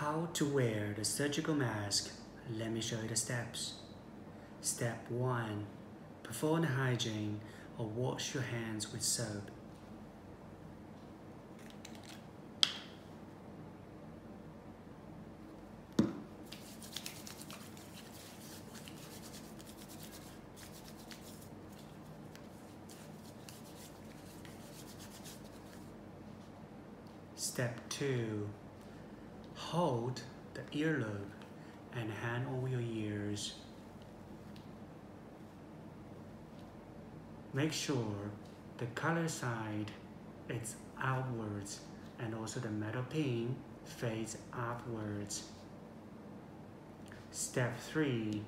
How to wear the surgical mask. Let me show you the steps. Step 1. Perform the hygiene or wash your hands with soap. Step 2. Hold the earlobe and hand over your ears. Make sure the color side is outwards and also the metal pin face upwards. Step 3.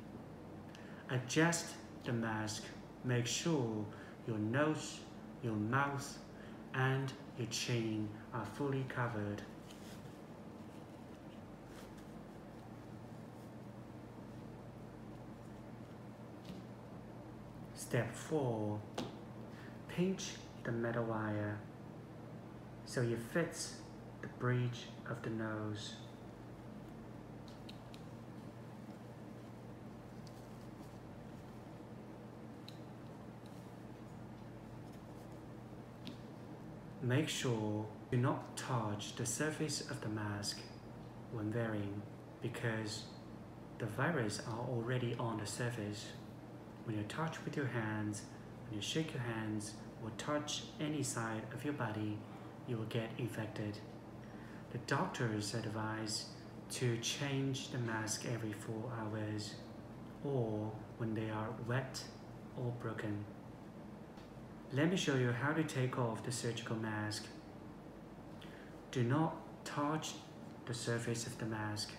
Adjust the mask. Make sure your nose, your mouth, and your chin are fully covered. Step 4. Pinch the metal wire so it fits the bridge of the nose. Make sure do not touch the surface of the mask when wearing because the virus are already on the surface. When you touch with your hands, when you shake your hands or touch any side of your body, you will get infected. The doctors advise to change the mask every four hours or when they are wet or broken. Let me show you how to take off the surgical mask. Do not touch the surface of the mask.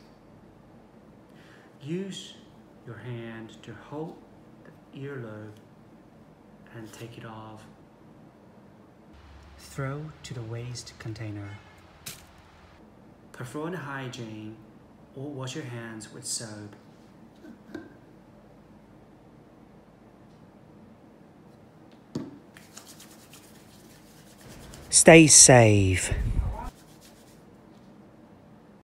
Use your hand to hold earlobe and take it off. Throw to the waste container. Perform hygiene or wash your hands with soap. Stay safe.